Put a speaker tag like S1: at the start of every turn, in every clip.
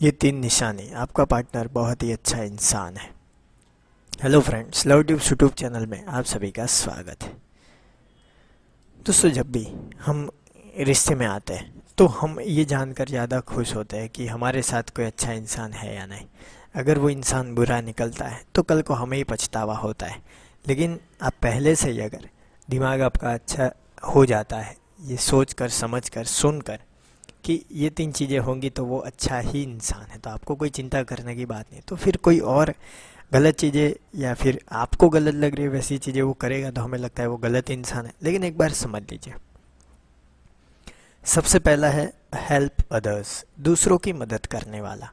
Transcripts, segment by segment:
S1: ये तीन निशानी। आपका पार्टनर बहुत ही अच्छा इंसान है। Hello friends love tube YouTube channel में आप सभी का स्वागत है। दोस्तों, जब भी हम रिश्ते में आते हैं तो हम ये जानकर ज़्यादा खुश होते हैं कि हमारे साथ कोई अच्छा इंसान है या नहीं। अगर वो इंसान बुरा निकलता है तो कल को हमें ही पछतावा होता है। लेकिन आप पहले से ही अगर दिमाग आपका अच्छा हो जाता है, ये सोच कर समझ कर सुन कर कि ये तीन चीज़ें होंगी तो वो अच्छा ही इंसान है तो आपको कोई चिंता करने की बात नहीं। तो फिर कोई और गलत चीज़ें या फिर आपको गलत लग रही है, वैसी चीज़ें वो करेगा तो हमें लगता है वो गलत इंसान है। लेकिन एक बार समझ लीजिए। सबसे पहला है हेल्प अदर्स दूसरों की मदद करने वाला।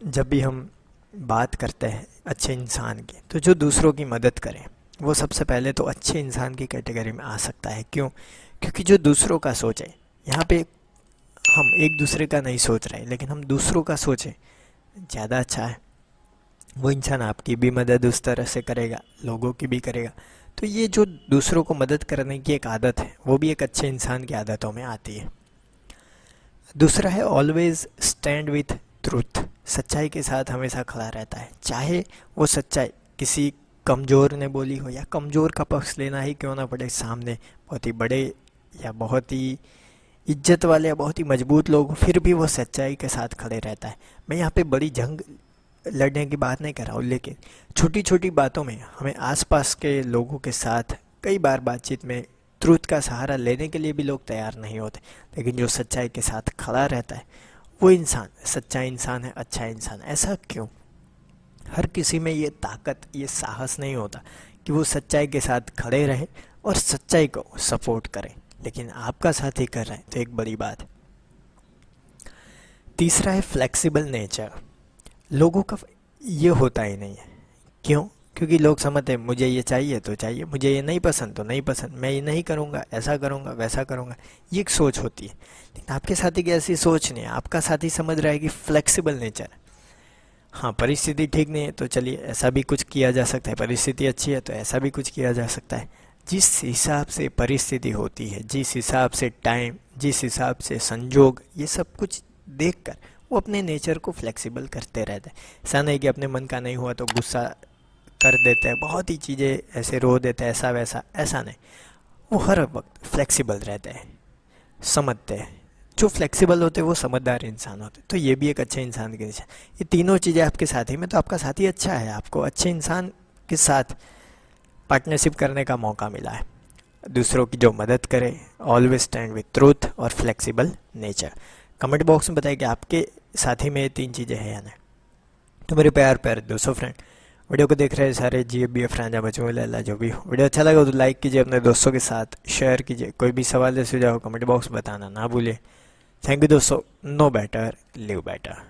S1: जब भी हम बात करते हैं अच्छे इंसान की तो जो दूसरों की मदद करें, वो सबसे पहले तो अच्छे इंसान की कैटेगरी में आ सकता है। क्यों? क्योंकि जो दूसरों का सोचे यहाँ पे हम एक दूसरे का नहीं सोच रहे, लेकिन हम दूसरों का सोचें, ज़्यादा अच्छा है। वो इंसान आपकी भी मदद उस तरह से करेगा, लोगों की भी करेगा। तो ये जो दूसरों को मदद करने की एक आदत है, वो भी एक अच्छे इंसान की आदतों में आती है। दूसरा है ऑलवेज स्टैंड विथ ट्रूथ सच्चाई के साथ हमेशा खड़ा रहता है। चाहे वो सच्चाई किसी कमज़ोर ने बोली हो या कमज़ोर का पक्ष लेना ही क्यों ना पड़े सामने, बहुत ही बड़े या बहुत ही इज़्ज़त वाले बहुत ही मज़बूत लोग फिर भी वो सच्चाई के साथ खड़े रहता है। मैं यहाँ पे बड़ी जंग लड़ने की बात नहीं कर रहा हूँ, लेकिन छोटी छोटी बातों में हमें आसपास के लोगों के साथ कई बार बातचीत में ट्रूथ का सहारा लेने के लिए भी लोग तैयार नहीं होते, लेकिन जो सच्चाई के साथ खड़ा रहता है, वो इंसान, सच्चा इंसान है अच्छा इंसान ऐसा क्यों? हर किसी में ये ताकत, ये साहस नहीं होता कि वो सच्चाई के साथ खड़े रहे और सच्चाई को सपोर्ट करें। लेकिन आपका साथी कर रहा है तो एक बड़ी बात। तीसरा है फ्लेक्सिबल नेचर लोगों का ये होता ही नहीं है। क्यों? क्योंकि लोग समझते हैं, मुझे ये चाहिए तो चाहिए, मुझे ये नहीं पसंद तो नहीं पसंद, मैं ये नहीं करूँगा, ऐसा करूँगा, वैसा करूँगा। ये एक सोच होती है। लेकिन आपके साथी की ऐसी सोच नहीं है। आपका साथी समझ रहा है कि फ्लेक्सिबल नेचर हाँ परिस्थिति ठीक नहीं है तो चलिए, ऐसा भी कुछ किया जा सकता है। परिस्थिति अच्छी है तो ऐसा भी कुछ किया जा सकता है। जिस हिसाब से परिस्थिति होती है, जिस हिसाब से टाइम जिस हिसाब से संजोग, ये सब कुछ देखकर वो अपने नेचर को फ्लेक्सिबल करते रहते हैं। ऐसा नहीं कि अपने मन का नहीं हुआ तो गुस्सा कर देते हैं, बहुत ही चीज़ें ऐसे रो देते हैं ऐसा वैसा ऐसा नहीं। वो हर वक्त फ्लेक्सिबल रहते हैं, समझते हैं। जो फ्लेक्सिबल होते हैं, वो समझदार इंसान होते तो ये भी एक अच्छे इंसान के ये तीनों चीज़ें आपके साथी में तो आपका साथी अच्छा है। आपको अच्छे इंसान के साथ पार्टनरशिप करने का मौका मिला है। दूसरों की जो मदद करे ऑलवेज स्टैंड विथ ट्रूथ और फ्लेक्सिबल नेचर कमेंट बॉक्स में बताइए कि आपके साथी में ये तीन चीज़ें हैं या नहीं। तो मेरे प्यार प्यार दोस्तों फ्रेंड वीडियो को देख रहे हैं सारे जी बी एफ़ राजा लाला, जो भी हो। वीडियो अच्छा लगा तो लाइक कीजिए अपने दोस्तों के साथ शेयर कीजिए। कोई भी सवाल या सुझाव कमेंट बॉक्स में बताना ना भूलिए। थैंक यू दोस्तों नो बेटर लिव बेटर